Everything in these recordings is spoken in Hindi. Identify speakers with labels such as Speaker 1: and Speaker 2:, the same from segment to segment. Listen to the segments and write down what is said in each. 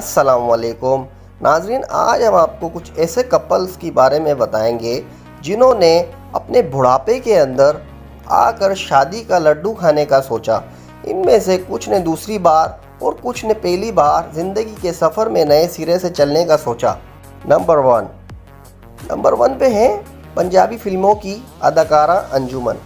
Speaker 1: असलकुम नाजरीन, आज हम आपको कुछ ऐसे कपल्स के बारे में बताएँगे, जिन्होंने अपने बुढ़ापे के अंदर आकर शादी का लड्डू खाने का सोचा। इनमें से कुछ ने दूसरी बार और कुछ ने पहली बार ज़िंदगी के सफ़र में नए सिरे से चलने का सोचा। Number one. नंबर वन पे हैं पंजाबी फ़िल्मों की अदाकारा अंजुमन।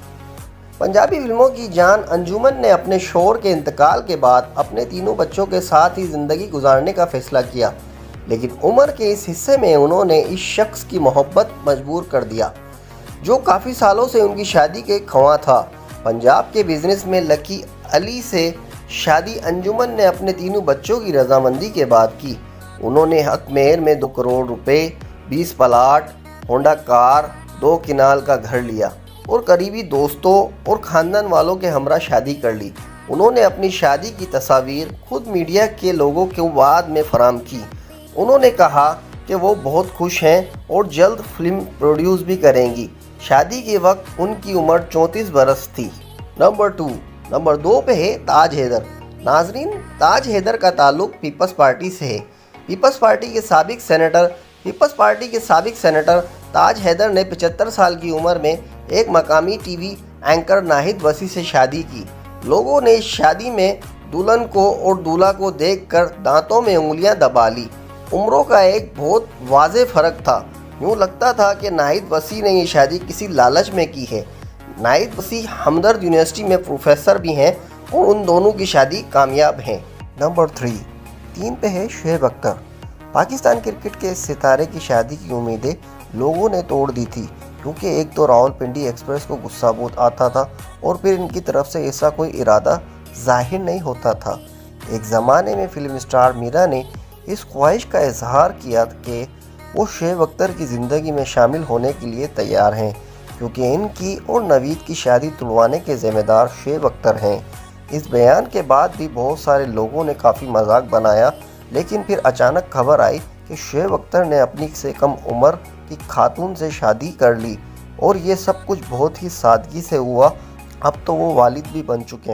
Speaker 1: पंजाबी फ़िल्मों की जान अंजुमन ने अपने शोर के इंतकाल के बाद अपने तीनों बच्चों के साथ ही ज़िंदगी गुजारने का फैसला किया। लेकिन उम्र के इस हिस्से में उन्होंने इस शख्स की मोहब्बत मजबूर कर दिया, जो काफ़ी सालों से उनकी शादी के खवा था। पंजाब के बिज़नेस में लकी अली से शादी अंजुमन ने अपने तीनों बच्चों की रजामंदी के बाद की। उन्होंने हक हकमेर में दो करोड़ रुपए, बीस प्लाट, होंडा कार, दो किनाल का घर लिया। और करीबी दोस्तों और ख़ानदान वालों के हमरा शादी कर ली। उन्होंने अपनी शादी की तस्वीर खुद मीडिया के लोगों के बाद में फराम की। उन्होंने कहा कि वो बहुत खुश हैं और जल्द फ़िल्म प्रोड्यूस भी करेंगी। शादी के वक्त उनकी उम्र चौंतीस बरस थी। Number two. नंबर दो पे है ताज हैदर। नाजरीन, ताज हैदर का ताल्लुक पीपल्स पार्टी से है। पीपल्स पार्टी के सबक सेनेटर, पीपल्स पार्टी के सबक सेनेटर ताज हैदर ने 75 साल की उम्र में एक मकामी टीवी एंकर नाहिद वसी से शादी की। लोगों ने शादी में दुल्हन को और दूल्हा को देखकर दांतों में उंगलियाँ दबा ली। उम्रों का एक बहुत वाज फ़र्क था। यूँ लगता था कि नाहिद वसी ने ये शादी किसी लालच में की है। नाहिद वसी हमदर्द यूनिवर्सिटी में प्रोफेसर भी हैं और उन दोनों की शादी कामयाब है। नंबर थ्री, तीन पे है शुएब अख्तर पाकिस्तान क्रिकेट के सितारे की शादी की उम्मीदें लोगों ने तोड़ दी थी, क्योंकि एक तो रावलपिंडी एक्सप्रेस को गुस्सा बहुत आता था और फिर इनकी तरफ़ से ऐसा कोई इरादा ज़ाहिर नहीं होता था। एक ज़माने में फ़िल्म स्टार मीरा ने इस ख्वाहिश का इजहार किया कि वो शेब अख्तर की ज़िंदगी में शामिल होने के लिए तैयार हैं, क्योंकि इनकी और नवीद की शादी तुड़वाने के ज़िम्मेदार शेब अख्तर हैं। इस बयान के बाद भी बहुत सारे लोगों ने काफ़ी मज़ाक बनाया लेकिन फिर अचानक खबर आई कि शेब अख्तर ने अपनी से कम उम्र की खातून से शादी कर ली और ये सब कुछ बहुत ही सादगी से हुआ। अब तो वो वालिद भी बन चुके हैं।